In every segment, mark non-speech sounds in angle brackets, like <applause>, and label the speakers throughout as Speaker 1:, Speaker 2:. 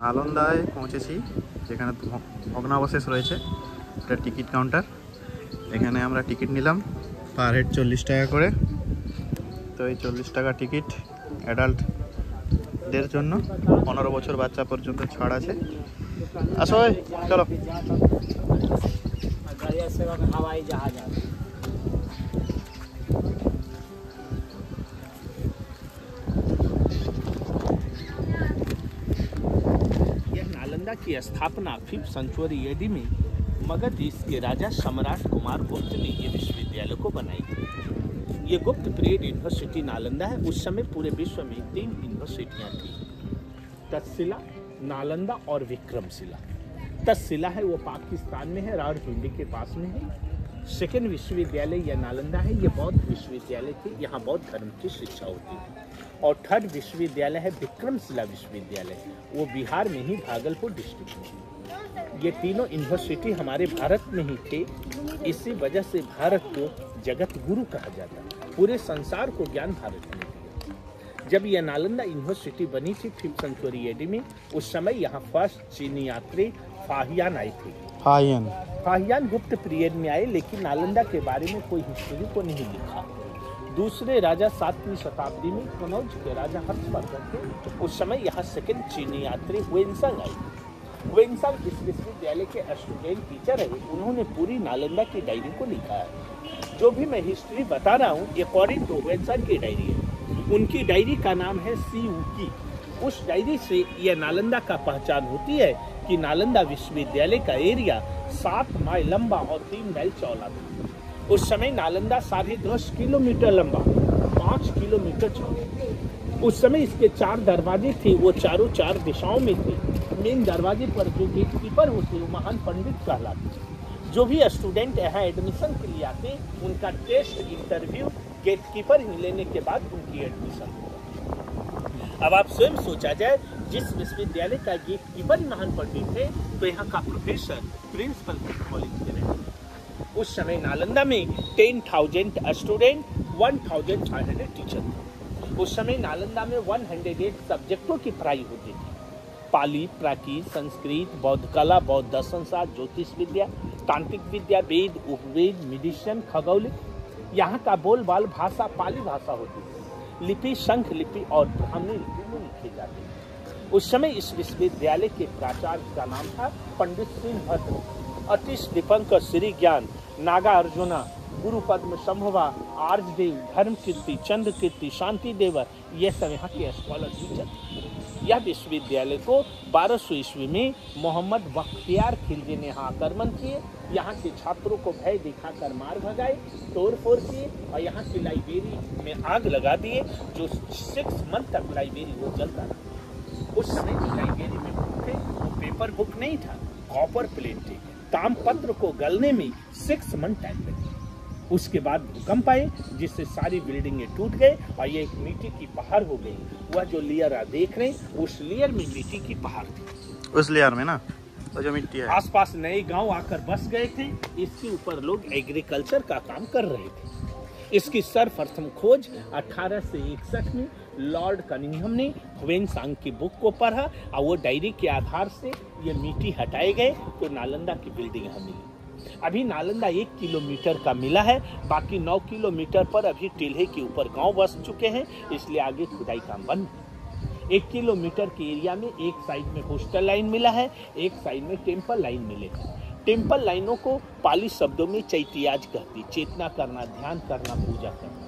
Speaker 1: আলন্দায় পৌঁছেছি, যেখানে ভগ্নাবশেষ রয়েছে এটা টিকিট কাউন্টার। এখানে আমরা টিকিট নিলাম, পার হেড চল্লিশ টাকা করে। তো এই চল্লিশ টাকা টিকিট অ্যাডাল্টদের জন্য, পনেরো বছর বাচ্চা পর্যন্ত ছাড় আছে। আসো চলো।
Speaker 2: হাওয়াই জাহাজ की स्थापना फिफ्थ सेंचुरी एडी में मगध देश के राजा सम्राट कुमार गुप्त ने ये विश्वविद्यालय को बनाई। थी ये गुप्त पीरियड यूनिवर्सिटी नालंदा है। उस समय पूरे विश्व में तीन यूनिवर्सिटियाँ थी। तत्शिला, नालंदा और विक्रमशिला। तत्शिला है, वो पाकिस्तान में है रावलपिंडी के पास में है। सेकेंड विश्वविद्यालय यह नालंदा है। ये बौद्ध विश्वविद्यालय थे। यहाँ बौद्ध धर्म की शिक्षा होती थी। और थर्ड विश्वविद्यालय है विक्रमशिला विश्वविद्यालय। वो बिहार में ही भागलपुर डिस्ट्रिक्ट में ये तीनों यूनिवर्सिटी हमारे भारत में ही थे। इसी वजह से भारत को जगत गुरु कहा जाता है। पूरे संसार को ज्ञान भारत में जब यह नालंदा यूनिवर्सिटी बनी थी फिफ्थ सेंचुरी एडी में उस समय यहाँ फ़र्स्ट चीनी यात्री फाहियान आए थे।
Speaker 1: फायन
Speaker 2: फाहियान गुप्त पीरियड में आए लेकिन नालंदा के बारे में कोई हिस्ट्री को नहीं लिखा। दूसरे राजा सातवीं शताब्दी में कनौज के राजा हर्षवर्धन थे। उस समय यहाँ सेकंड चीनी यात्री वेनसंग आए। वेनसंग इस विश्वविद्यालय के स्टूडेंट टीचर है उन्होंने पूरी नालंदा की डायरी को लिखा है। जो भी मैं हिस्ट्री बता रहा हूँ अकॉर्डिंग टू वेनसंग की डायरी है। उनकी डायरी का नाम है सी की। उस डायरी से यह नालंदा का पहचान होती है कि नालंदा विश्वविद्यालय का एरिया सात माइल लंबा और तीन माइल चौड़ा था। उस समय नालंदा साढ़े दस किलोमीटर लंबा, पाँच किलोमीटर चौड़ा उस समय इसके चार दरवाजे थे, वो चारों चार दिशाओं में थे। मेन दरवाजे पर जो गेट कीपर होते वो महान पंडित कहलाते जो भी स्टूडेंट यहाँ एडमिशन के लिए आते उनका टेस्ट इंटरव्यू गेट कीपर ही लेने के बाद उनकी एडमिशन अब आप स्वयं सोचा जाए, जिस विश्वविद्यालय का गेट कीपर महान पंडित थे तो यहाँ का प्रोफेसर प्रिंसिपल कॉलेज के रहे उस समय नालंदा में ten thousand student one thousand five hundred teacher उस समय नालंदा में वन हंड्रेड एट सब्जेक्टों की पढ़ाई होती थी। पाली प्राकृत संस्कृत, बौद्ध कला, बौद्ध दर्शन शास्त्र ज्योतिष विद्या, तांत्रिक विद्या, वेद, उपवेद मेडिसिन खगोलिक यहाँ का बोलबाल भाषा पाली भाषा होती थी। लिपि, शंख लिपि और ब्राह्मणी लिपि में लिखी जाती थी। उस समय इस विश्वविद्यालय के प्राचार्य का नाम था पंडित सिंह भद्र। अतिश दीपंकर श्री ज्ञान नागा अर्जुना गुरु पद्म संभवा आर्ज देव, धर्म कीर्ति, चंद्र कीर्ति, शांति देवर, ये सब यहाँ के स्कॉलर टीचर। यह विश्वविद्यालय को बारह सौ ईस्वी में मोहम्मद बख्तियार खिलजी ने यहाँ आक्रमण किए। यहाँ के छात्रों को भय दिखाकर मार भगाए, तोड़ फोड़ किए और यहाँ की लाइब्रेरी में आग लगा दिए, जो सिक्स मंथ तक लाइब्रेरी वो जलता रहा। उस समय की लाइब्रेरी में बुक थे, वो पेपर बुक नहीं था कॉपर प्लेट थी तामपत्र को गलने में सिक्स मंथ टाइम लगे। उसके बाद भूकंप आए जिससे सारी बिल्डिंगें टूट गए और ये एक मिट्टी की पहाड़ हो गई। वह जो लेयर आप देख रहे हैं उस लेयर में मिट्टी की पहाड़ थी।
Speaker 1: उस लेयर में ना वो जो मिट्टी है।
Speaker 2: आसपास नए गाँव आकर बस गए थे। इसके ऊपर लोग एग्रीकल्चर का काम कर रहे थे। इसकी सर्वप्रथम खोज 1861 में लॉर्ड कनिंघम ने हुएनसांग की बुक को पढ़ा, और वो डायरी के आधार से ये मिट्टी हटाए गए तो नालंदा की बिल्डिंग यहाँ मिली। अभी नालंदा एक किलोमीटर का मिला है, बाकी नौ किलोमीटर पर अभी टील्हे के ऊपर गाँव बस चुके हैं, इसलिए आगे खुदाई काम बंद है। एक किलोमीटर के एरिया में एक साइड में होस्टल लाइन मिला है, एक साइड में टेंपल लाइन मिलेगा टेंपल लाइनों को पाली शब्दों में चैतियाज कहती चेतना करना, ध्यान करना, पूजा करना।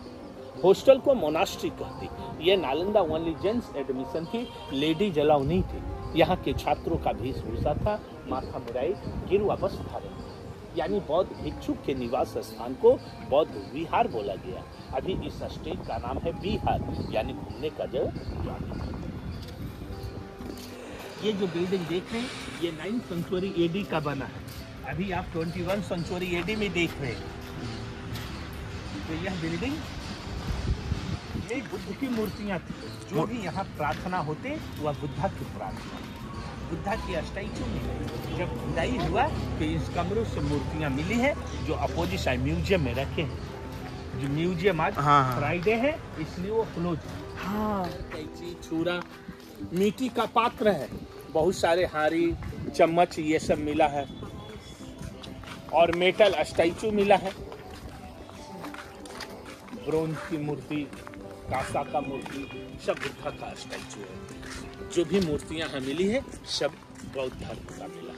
Speaker 2: हॉस्टल को मोनास्ट्री कहती यह नालंदा ओनली जेंट्स एडमिशन थी लेडी जलाव नहीं थी। यहाँ के छात्रों का वेशभूषा था। माथा मुराई, गिरुआ बस धारण यानी बौद्ध भिक्षुक के निवास स्थान को बौद्ध विहार बोला गया। अभी इस स्टेट का नाम है बिहार, यानी घूमने का जगह ये जो बिल्डिंग देख रहे हैं, ये नाइन्थ सेंचुरी एडी का बना है। अभी आप ट्वेंटी वन सेंचुरी एडी में देख रहे हैं। तो यह बिल्डिंग ये बुद्ध की मूर्तियाँ थी। जो भी यहाँ प्रार्थना होते वह बुद्धा की प्रार्थना। बुद्धा की स्टैचू में जब खुदाई हुआ तो इस कमरों से मूर्तियाँ मिली है जो अपोजिट साइड म्यूज़ियम में रखे हैं। जो म्यूज़ियम आज
Speaker 1: हाँ, हाँ।
Speaker 2: फ्राइडे है इसलिए वो क्लोज हाँ। कैची छुरा मिट्टी का पात्र है। बहुत सारे हारी चम्मच ये सब मिला है। और मेटल स्टैचू मिला है। ब्रोंज की मूर्ति कांसा का मूर्ति सब बुद्धा का स्टैचू है। जो भी मूर्तियाँ हमें मिली है सब बौद्ध धर्म का मिला।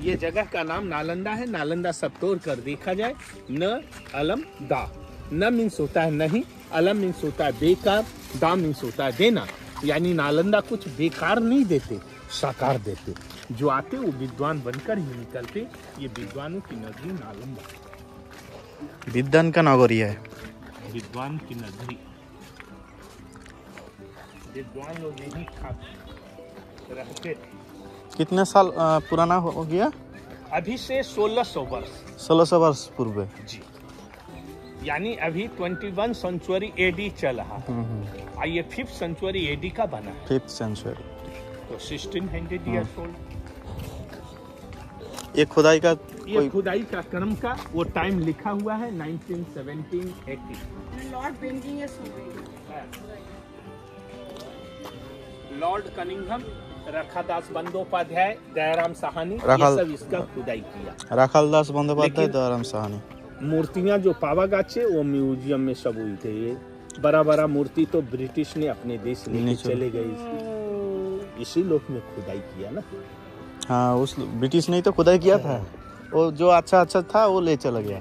Speaker 2: ये जगह का नाम नालंदा है। नालंदा सब तोड़ कर देखा जाए। न अलम दा। न मीन्स होता है नहीं, अलम मीन्स होता है बेकार, दा मीन्स होता है देना। यानी नालंदा कुछ बेकार नहीं देते, साकार देते। जो आते वो विद्वान बनकर ही निकलते ये विद्वानों की नगरी नालंदा।
Speaker 1: विद्वान का नगरी है।
Speaker 2: विद्वान की नगरी। विद्वान लोग यही खाते रहते
Speaker 1: कितने साल पुराना हो गया?
Speaker 2: अभी से 1600 वर्ष।
Speaker 1: सोलह सौ वर्ष पूर्व।
Speaker 2: जी। यानी अभी 21 सेंचुरी एडी चल रहा। है और ये फिफ्थ सेंचुरी एडी का बना। है
Speaker 1: फिफ्थ सेंचुरी
Speaker 2: तो 1600 ईयर्स ओल्ड
Speaker 1: ये खुदाई का
Speaker 2: ये खुदाई का क्रम का वो टाइम लिखा हुआ है 1917 80
Speaker 3: लॉर्ड हो गई
Speaker 2: लॉर्ड कनिंघम रखादास बंदोपाध्याय दयाराम साहनी ये सब इसका खुदाई किया।
Speaker 1: राखाल दास बंदोपाध्याय दयाराम साहनी।
Speaker 2: मूर्तियाँ जो पावा गाचे वो म्यूज़ियम में सब हुई थे ये बड़ा बड़ा मूर्ति तो ब्रिटिश ने अपने देश लेके चले गए। इसी लोक में खुदाई किया ना।
Speaker 1: हाँ उस ब्रिटिश ने ही तो खुदाई किया था। वो जो अच्छा अच्छा था वो ले चला गया।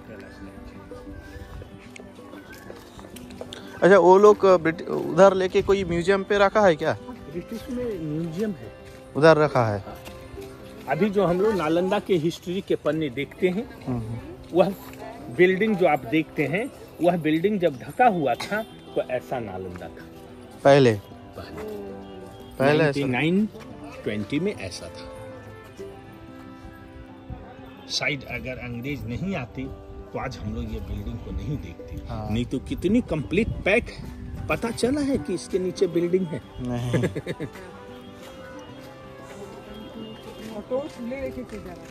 Speaker 1: अच्छा वो लोग उधर लेके कोई म्यूज़ियम पे रखा है क्या?
Speaker 2: ब्रिटिश में म्यूज़ियम है।
Speaker 1: उधर रखा है।
Speaker 2: अभी जो हम लोग नालंदा के हिस्ट्री के पन्ने देखते हैं
Speaker 1: हम्म,
Speaker 2: वह बिल्डिंग जो आप देखते हैं वह बिल्डिंग जब ढका हुआ था तो ऐसा नालंदा था।
Speaker 1: पहले। पहले। था।
Speaker 2: 1920 में ऐसा था। शायद अगर अंग्रेज़ नहीं आते तो आज हम लोग ये बिल्डिंग को नहीं देखते।
Speaker 1: हाँ।
Speaker 2: नहीं तो कितनी कंप्लीट पैक पता चला है कि इसके नीचे बिल्डिंग है?
Speaker 1: नहीं। <laughs>
Speaker 3: फ़ोटो ले लेके के जरा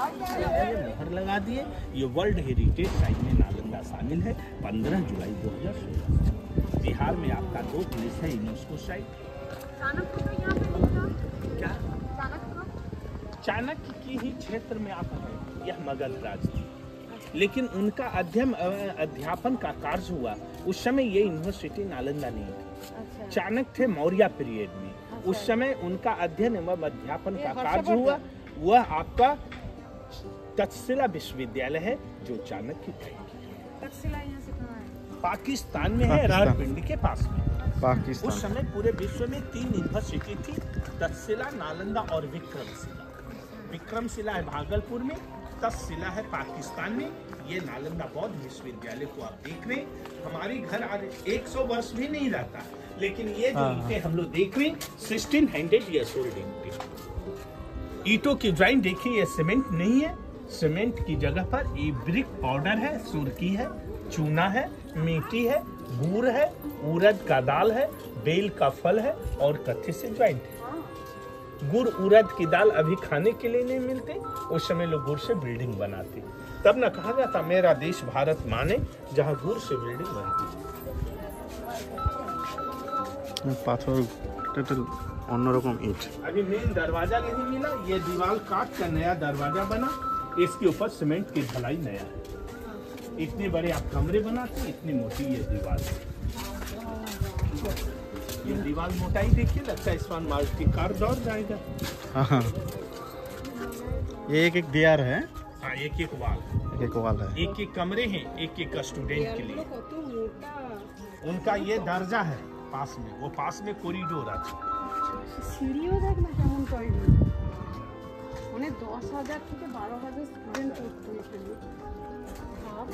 Speaker 2: मोहर लगा दिए ये वर्ल्ड हेरिटेज साइट में नालंदा शामिल है 15 जुलाई 2016 बिहार में आपका दो प्लेस है यूनेस्को साइट। क्या? चाणक्य की ही क्षेत्र में आप हैं यह मगध राज थी लेकिन उनका अध्ययन अध्यापन का कार्य हुआ। उस समय ये यूनिवर्सिटी नालंदा नहीं थी। चाणक्य थे मौर्य पीरियड में। उस समय उनका अध्ययन एवं अध्यापन का कार्य हुआ। वह आपका तक्षशिला विश्वविद्यालय है जो चाणक्य थे
Speaker 3: तक्षशिला यहाँ से कहाँ है?
Speaker 2: पाकिस्तान में है। रावलपिंडी के पास में।
Speaker 1: पाकिस्तान।
Speaker 2: उस समय पूरे विश्व में तीन यूनिवर्सिटी थी तक्षशिला नालंदा और विक्रमशिला। विक्रमशिला है भागलपुर में तक्षशिला है पाकिस्तान में। ये नालंदा बौद्ध विश्वविद्यालय को आप देख रहे हैं। हमारे घर आज रहे 100 वर्ष भी नहीं रहता लेकिन ये जो
Speaker 1: हाँ।
Speaker 2: ईंटें हम लोग देख रहे हैं सिक्सटीन हंड्रेड ईयर्स ओल्ड ईंटें की ज्वाइंट देखिए ये सीमेंट नहीं है। सीमेंट की जगह पर ये ब्रिक पाउडर है सुरकी है चूना है मिट्टी है गुड़ है उड़द का दाल है बेल का फल है और कत्थे से ज्वाइंट है गुड़ उड़द की दाल अभी खाने के लिए नहीं मिलते उस समय लोग गुड़ से बिल्डिंग बनाते तब न कहा गया था मेरा देश भारत माने जहाँ गुड़ से बिल्डिंग बनती
Speaker 1: পাথর টোটাল অন্যরকম ইট
Speaker 2: अभी मेन दरवाजा नहीं मिला ये दीवार काट कर नया दरवाजा बना इसके ऊपर सीमेंट की ढलाई नया है। इतने बड़े आप कमरे बनाते हैं इतनी मोटी ये दीवार। ये दीवार मोटाई देखिए लगता है इस वन मार्च की कार दौड़ जाएगा।
Speaker 1: हाँ, हाँ ये एक एक दीवार है।
Speaker 2: हाँ एक एक वाल।
Speaker 1: एक एक वाल है।
Speaker 2: एक एक कमरे हैं एक एक स्टूडेंट के लिए। उनका ये दर्जा है पास में। वो पास में कॉरिडोर आता
Speaker 3: है। सीढ़ियों तक मैं कॉरिडोर দেখ না কেমন তৈরি মানে দশ হাজার থেকে বারো হাজার স্টুডেন্ট পড়তো এখানে ভাব।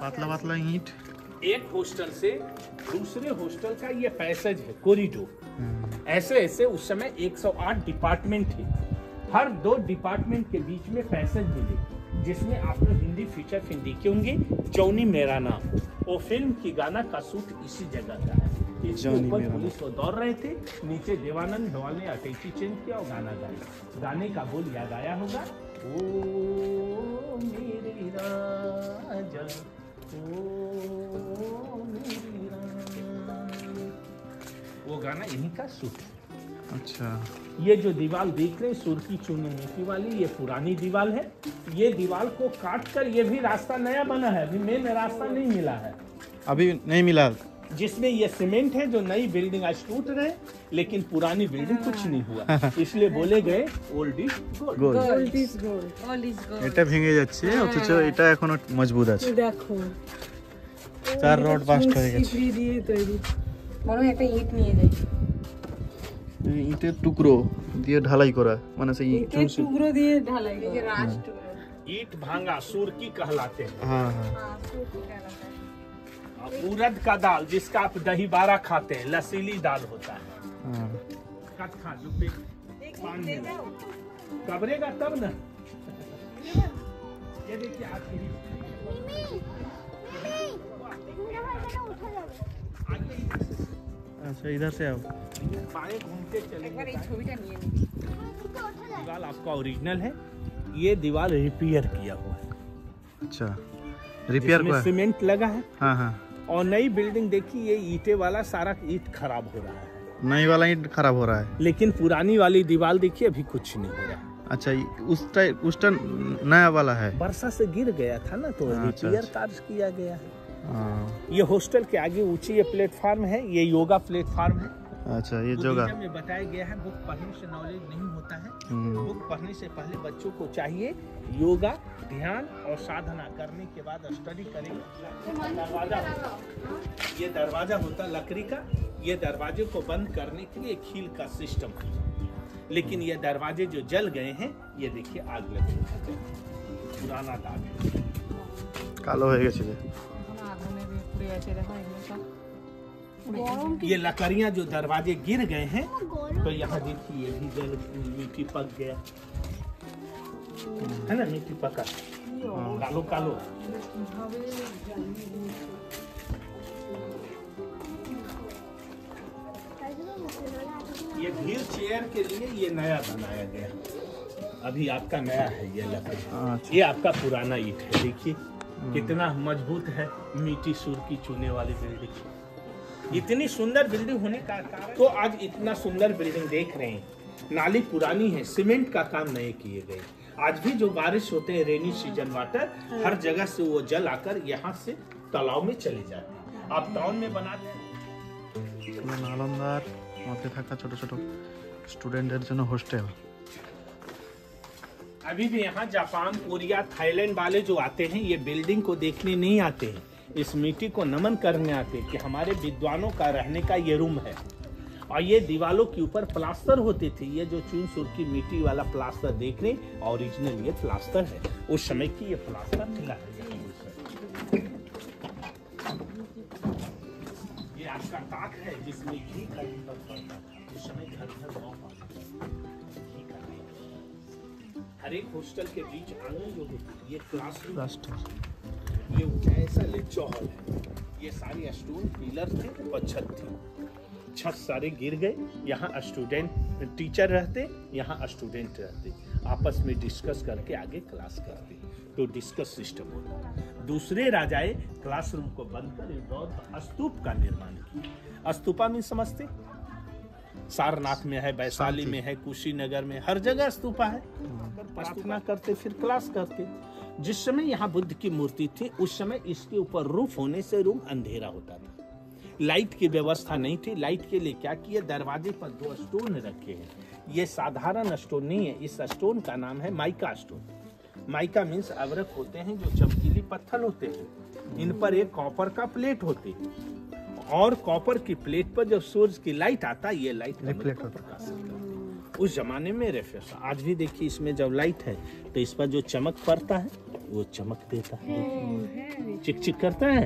Speaker 1: पातला पातला ईंट
Speaker 2: एक हॉस्टल से दूसरे हॉस्टल का ये पैसेज है कॉरिडोर
Speaker 1: हम्म,
Speaker 2: ऐसे ऐसे उस समय 108 डिपार्टमेंट थे हर दो डिपार्टमेंट के बीच में पैसेज मिले जिसमें आपने हिंदी फीचर फ़िल्म देखी होंगी जौनी मेरा नाम। वो फ़िल्म की गाना का शूट इसी जगह का है। ऊपर पुलिस को दौड़ रहे थे नीचे देवानंद हवाल ने अटैची चेंज किया और गाना गाया। गाने का बोल याद आया होगा ओ मेरे राजा ओ मेरे राजा। वो गाना यहीं का शूट है।
Speaker 1: अच्छा
Speaker 2: ये जो दीवार देख रहे हैं सुर्खी चूनी मिट्टी वाली ये पुरानी दीवार है ये दीवार को काट कर ये भी रास्ता नया बना है अभी मेन रास्ता नहीं मिला है
Speaker 1: अभी नहीं मिला
Speaker 2: जिसमें ये सीमेंट है जो नई बिल्डिंग आज टूट रहे लेकिन पुरानी बिल्डिंग कुछ नहीं हुआ <laughs> इसलिए बोले गए old is gold
Speaker 1: gold
Speaker 3: gold is gold all is gold
Speaker 1: এটা ভেঙে যাচ্ছে অথচ এটা এখনো মজবুত আছে
Speaker 3: দেখো
Speaker 1: চার রড বাস্ট হয়ে গেছে
Speaker 3: সিপড়ি দিয়ে তৈরি বরং একটা ইট নিয়ে যাই
Speaker 1: এই ইটের টুকরো দিয়ে ঢালাই করা মানে সেই
Speaker 3: ইটের
Speaker 1: চুনসি
Speaker 3: টুকরো দিয়ে ঢালাই এই যে রাজ টুকরো
Speaker 2: ईट भांगा सुरकी कहलाते हैं
Speaker 1: হ্যাঁ হ্যাঁ
Speaker 3: हाँ सूट कहलाता है
Speaker 2: उड़द का दाल जिसका आप दही बारा खाते हैं लसीली दाल होता है
Speaker 1: হ্যাঁ
Speaker 2: कट खा जो पे पान में कबरेगा तब ना ये देखिए आपकी आगे
Speaker 1: अच्छा इधर से आओ।
Speaker 2: दीवार आपका ओरिजिनल है। ये दीवार रिपेयर किया हुआ है।
Speaker 1: अच्छा। रिपेयर हुआ
Speaker 2: सीमेंट लगा है।
Speaker 1: हाँ हाँ।
Speaker 2: और नई बिल्डिंग देखी ये ईटे वाला सारा ईट खराब हो रहा है।
Speaker 1: नई वाला ईट खराब हो रहा है?
Speaker 2: लेकिन पुरानी वाली दीवार देखिए अभी कुछ नहीं हो रहा। है
Speaker 1: अच्छा उस टाइम उस टाइम नया वाला है?
Speaker 2: वर्षा से गिर गया था ना तो हाँ,
Speaker 1: अच्छा,
Speaker 2: रिपेयर
Speaker 1: अच्छा।
Speaker 2: कार्य किया गया है। ये हॉस्टल के आगे ऊँची ये प्लेटफार्म है ये योगा प्लेटफार्म है।
Speaker 1: अच्छा ये
Speaker 2: योगा। में बताया गया है बुक पढ़ने से नॉलेज नहीं होता है।
Speaker 1: हम्म।
Speaker 2: बुक पढ़ने से पहले बच्चों को चाहिए योगा ध्यान और साधना करने के बाद स्टडी करेंगे। दरवाज़ा ये दरवाज़ा होता लकड़ी का। ये दरवाजे को बंद करने के लिए खील का सिस्टम लेकिन ये दरवाजे जो जल गए हैं ये देखिए आग लगे पुराना दाग है।
Speaker 3: कालो है बैठे रहा
Speaker 2: ये लकड़ियाँ जो दरवाजे गिर गए हैं तो यहाँ देखिए ये भी जल मिट्टी पक गया। है ना मिट्टी पका। हाँ, कालो
Speaker 3: कालो।
Speaker 2: ये व्हील चेयर के लिए ये नया बनाया गया। अभी आपका नया है ये लकड़ी।
Speaker 1: हाँ, अच्छा।
Speaker 2: ये आपका पुराना ईट है देखिए। कितना मजबूत है मिट्टी सुर की चूने वाली बिल्डिंग इतनी सुंदर बिल्डिंग होने का कारण तो आज इतना सुंदर बिल्डिंग देख रहे हैं नाली पुरानी है सीमेंट का काम नहीं किए गए आज भी जो बारिश होते हैं रेनी सीजन वाटर हर जगह से वो जल आकर यहाँ से तालाब में चले जाते हैं आप टाउन में बनाते हैं
Speaker 1: এগুলো নালন্দার মধ্যে থাকা ছোট ছোট স্টুডেন্টদের জন্য হোস্টেল
Speaker 2: अभी भी यहाँ जापान, कोरिया, थाईलैंड वाले जो आते हैं, ये बिल्डिंग को देखने नहीं आते हैं। इस मिट्टी को नमन करने आते हैं कि हमारे विद्वानों का रहने का ये रूम है। और ये दीवालों के ऊपर प्लास्टर होते थे। ये जो चून सुर की मिट्टी वाला प्लास्टर देख रहे ओरिजिनल ये प्लास्टर है। उस समय की ये प्लास्टर मिला है। ये आपका ताक है, जिसमें घी का उस समय घर घर हर एक हॉस्टल के बीच आँगन जो होती है ये क्लासरूम ये ऐसा लेक्चर हॉल है। ये सारे स्टूल पिलर थे ऊपर छत थी। छत सारे गिर गए। यहाँ स्टूडेंट टीचर रहते यहाँ स्टूडेंट रहते। आपस में डिस्कस करके आगे क्लास करते। तो डिस्कस सिस्टम होता दूसरे राजाए क्लासरूम को बंद कर स्तूप का निर्माण किया। स्तूपा में समझते? सारनाथ में है वैशाली में है कुशीनगर में हर जगह स्तूपा है। प्रार्थना करते फिर क्लास करते। जिस समय यहाँ बुद्ध की मूर्ति थी उस समय इसके ऊपर रूफ होने से रूम अंधेरा होता था। लाइट की व्यवस्था नहीं थी। लाइट के लिए क्या किया दरवाजे पर दो स्टोन रखे हैं। ये साधारण स्टोन नहीं है। इस स्टोन का नाम है माइका स्टोन। माइका मीन्स अवरक होते हैं जो चमकीली पत्थर होते हैं। इन पर एक कॉपर का प्लेट होती है। और कॉपर की प्लेट पर जब सूरज की लाइट आता ये लाइट
Speaker 1: रिफ्लेक्ट होता
Speaker 2: उस जमाने में रिफ्लेक्ट आज भी देखिए इसमें जब लाइट है तो इस पर जो चमक पड़ता है वो चमक देता है। चिक चिक करता है?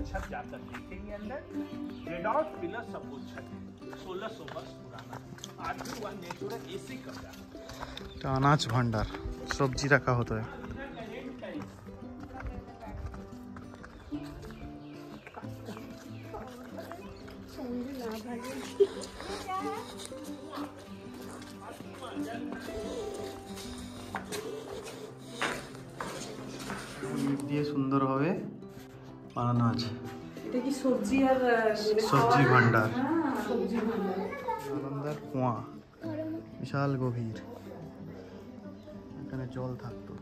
Speaker 2: छत जाकर देखेंगे अंदर रेडॉल्फ पिलर सपोज़ छत सोलह सौ वर्ष पुराना आज भी हुआ नेचुरल एसी कमरा
Speaker 3: अनाज भंडार सब्ज़ी
Speaker 1: रखा होता है। বানানো আছে
Speaker 3: এটা কি সবজি আর
Speaker 1: সবজি ভান্ডার
Speaker 3: সবজি ভান্ডার
Speaker 1: নালন্দার কুয়া বিশাল গভীর এখানে জল থাকতো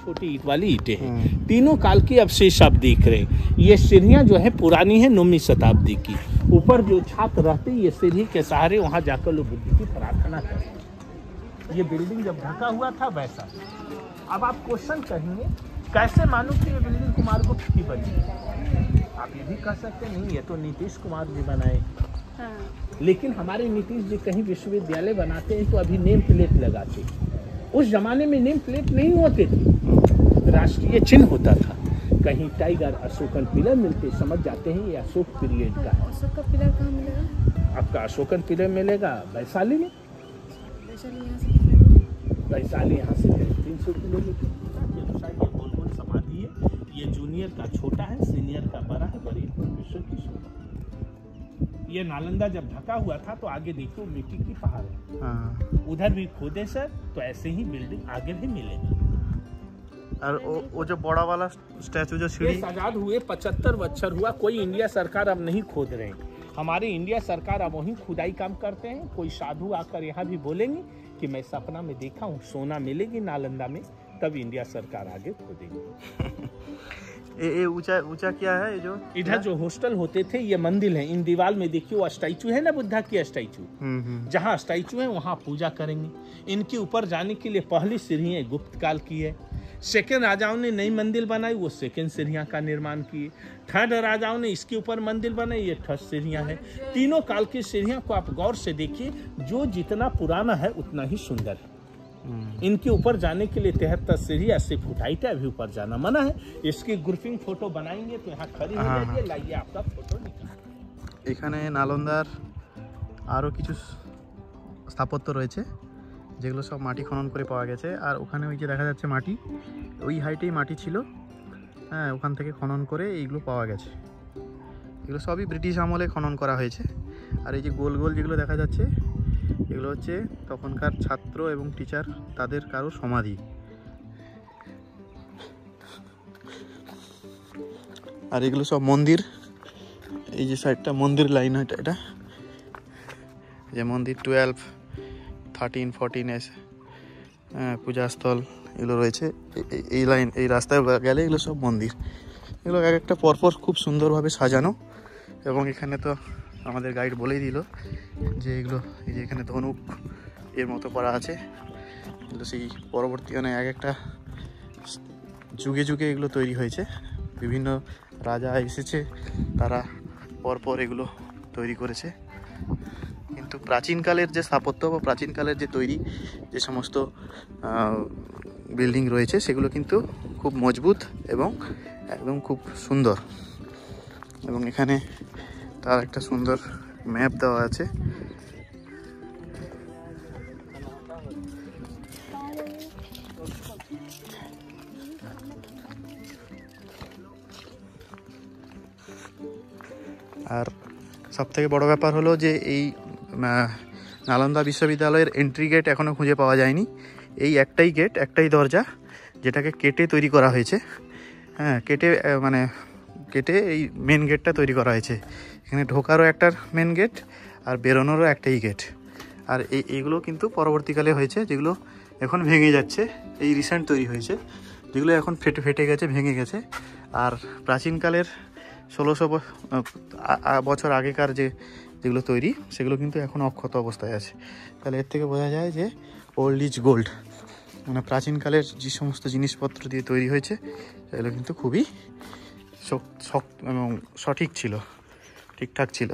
Speaker 2: छोटी ईट वाली ईटें हैं
Speaker 1: हम्म।
Speaker 2: तीनों काल की अवशेष आप देख रहे हैं ये सीढ़ियां जो है पुरानी है नौवीं शताब्दी की ऊपर जो छात्र रहते ये सीढ़ी के सहारे वहां जाकर लोग बुद्ध की प्रार्थना करते ये बिल्डिंग जब ढका हुआ था वैसा। अब आप क्वेश्चन कहेंगे कैसे मालूम कि ये बिल्डिंग कुमार गुप्त की बनी? आप ये भी कह सकते हैं, नहीं ये तो नीतीश कुमार जी बनाए।
Speaker 3: হ্যাঁ
Speaker 2: लेकिन हमारे नीतीश जी कहीं विश्वविद्यालय बनाते हैं तो अभी नेम प्लेट लगाते उस जमाने में नेम प्लेट नहीं होते थे। राष्ट्रीय चिन्ह होता था। कहीं टाइगर अशोकन पिलर मिलते समझ जाते हैं ये अशोक पीरियड का है।
Speaker 3: अशोक का पिलर कहाँ मिलेगा?
Speaker 2: आपका अशोकन पिलर मिलेगा वैशाली में?
Speaker 3: वैशाली यहाँ से?
Speaker 2: वैशाली यहाँ से तीन सौ किलोमीटर। बेगूसराय ये गोल गोल समाधि है? ये जूनियर का छोटा है सीनियर का बड़ा है बड़ी विश्व की शोभा ये नालंदा जब ढका हुआ था तो आगे देखो मिट्टी की पहाड़ है।
Speaker 1: हाँ।
Speaker 2: उधर भी खोदे सर तो ऐसे ही बिल्डिंग आगे भी मिलेगा।
Speaker 1: और वो वो जो बड़ा वाला स्टैचू जो सीढ़ी
Speaker 2: आज़ाद हुए पचहत्तर बच्चर हुआ कोई इंडिया सरकार अब नहीं खोद रहे। हैं हमारे इंडिया सरकार अब वहीं खुदाई काम करते हैं कोई साधु आकर यहाँ भी बोलेंगे कि मैं सपना में देखा हूँ सोना मिलेगी नालंदा में तब इंडिया सरकार आगे खोदेगी। <laughs>
Speaker 1: ये ऊँचा ऊँचा क्या है जो?
Speaker 2: इधर जो हॉस्टल होते थे ये मंदिर है। इन दीवार में देखिए वो स्टैचू है ना बुद्धा की स्टैचू?
Speaker 1: हम्म हम्म।
Speaker 2: जहाँ स्टैचू है वहाँ पूजा करेंगे। इनके ऊपर जाने के लिए पहली सीढ़ी गुप्त काल की है। सेकेंड राजाओं ने नई मंदिर बनाई वो सेकेंड सीढ़ियाँ का निर्माण किए थर्ड राजाओं ने इसके ऊपर मंदिर बनाई ये थर्ड सीढ़ियाँ है तीनों काल की सीढ़ियाँ को आप गौर से देखिए जो जितना पुराना है उतना ही सुंदर है
Speaker 1: हम्म।
Speaker 2: इनके ऊपर जाने के लिए तिहत्तर सीढ़ी अस्सी फुट हाइट है अभी ऊपर जाना मना है इसकी ग्रुपिंग फोटो बनाएंगे तो यहाँ खड़ी हो
Speaker 1: हाँ,
Speaker 2: जाइए लाइए आपका फोटो निकाल
Speaker 1: এখানে নালন্দার আরও কিছু স্থাপত্য রয়েছে যেগুলো সব মাটি খনন করে পাওয়া গেছে। আর ওখানে ওই যে দেখা যাচ্ছে মাটি, ওই হাইটেই মাটি ছিল। হ্যাঁ ওখান থেকে খনন করে এইগুলো পাওয়া গেছে। এগুলো সবই ব্রিটিশ আমলে খনন করা হয়েছে। আর এই যে গোল গোল যেগুলো দেখা যাচ্ছে, এগুলো হচ্ছে তখনকার ছাত্র এবং টিচার তাদের কারও সমাধি। আর এগুলো সব মন্দির। এই যে সাইডটা মন্দির লাইন এটা এটা। যে মন্দির টুয়েলভ থার্টিন ফোরটিন এস পূজাস্থল এগুলো রয়েছে। এই লাইন এই রাস্তায় গেলে এগুলো সব মন্দির। এগুলো এক একটা পরপর খুব সুন্দরভাবে সাজানো এবং এখানে তো আমাদের গাইড বলেই দিল যে এগুলো, এই যে এখানে ধনুক এর মতো করা আছে। কিন্তু সেই পরবর্তী মানে এক একটা যুগে যুগে এগুলো তৈরি হয়েছে। বিভিন্ন রাজা এসেছে, তারা পরপর এগুলো তৈরি করেছে। কিন্তু প্রাচীনকালের যে স্থাপত্য বা প্রাচীনকালের যে তৈরি যে সমস্ত বিল্ডিং রয়েছে, সেগুলো কিন্তু খুব মজবুত এবং একদম খুব সুন্দর। এবং এখানে তার একটা সুন্দর ম্যাপ দেওয়া আছে। আর সবথেকে বড় ব্যাপার হলো যে এই নালন্দা বিশ্ববিদ্যালয়ের এন্ট্রি গেট এখনও খুঁজে পাওয়া যায়নি। এই একটাই গেট একটাই দরজা যেটাকে কেটে তৈরি করা হয়েছে। হ্যাঁ কেটে মানে কেটে এই মেন গেটটা তৈরি করা হয়েছে। এখানে ঢোকারও একটা মেন গেট আর বেরোনোরও একটাই গেট আর এই এইগুলো কিন্তু পরবর্তীকালে হয়েছে, যেগুলো এখন ভেঙে যাচ্ছে। এই রিসেন্ট তৈরি হয়েছে, যেগুলো এখন ফেটে ফেটে গেছে, ভেঙে গেছে। আর প্রাচীনকালের ষোলোশো বছর আগেকার যে যেগুলো তৈরি, সেগুলো কিন্তু এখন অক্ষত অবস্থায় আছে। তাহলে এর থেকে বোঝা যায় যে ওল্ড ইজ গোল্ড মানে প্রাচীনকালের যে সমস্ত জিনিসপত্র দিয়ে তৈরি হয়েছে সেগুলো কিন্তু খুবই শক- শক্ত এবং সঠিক ছিল, ঠিকঠাক ছিল।